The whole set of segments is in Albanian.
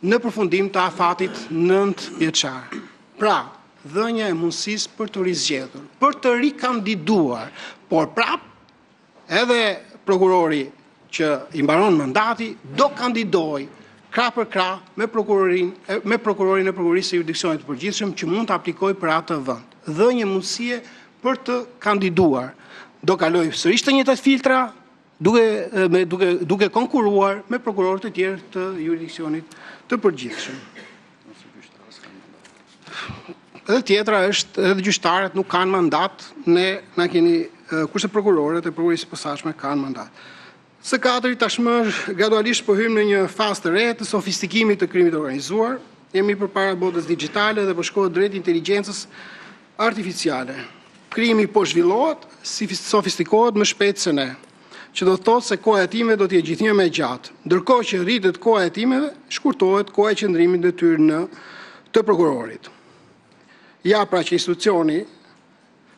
në përfundim të afatit nëntë vjeçar. Pra, dhënia e mundësisë për të rizgjedhur, për të rikandiduar, por prap edhe prokurori që i mbaron mandati do kandidoj krah për krah me prokurorin e prokurorisë së juridiksionit të përgjithshëm që mund të aplikojë për atë vend. Dhënia e mundësisë për të kandiduar. Do kaloj sërish të njëjtat filtra, duke me duke duke konkuruar me prokurorët e tjerë të juridiksionit të përgjithshëm. Edhe tjetra është edhe gjyqtarët nuk kanë mandat, ne na keni kurse prokurorët e prokurorisë së posaçme kanë mandat. Së katërti tashmë gradualisht po hyjmë në një fazë të re të sofistikimit të krimit të organizuar. Jemi përpara botës digjitale dhe po shkohet drejt inteligjencës artificiale. Krimi po zhvillohet, sofistikohet më shpejt se ne, që do të thotë se koha e hetimeve do të jetë gjithnjë më e gjatë. Ndërkohë që rritet koha e hetimeve, shkurtohet koha e qëndrimit në detyrë në të prokurorit. Ja pra që institucioni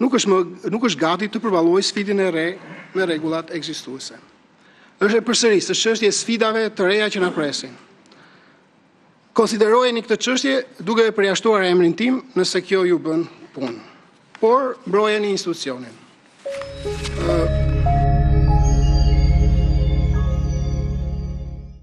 nuk është më nuk është gati të përballojë sfidën e re me rregullat ekzistuese. Është përsëri çështje e sfidave të reja që na presin. Konsiderojeni këtë çështje duke e përjashtuar emrin tim nëse kjo ju bën punë. Por mbrojeni institucionin.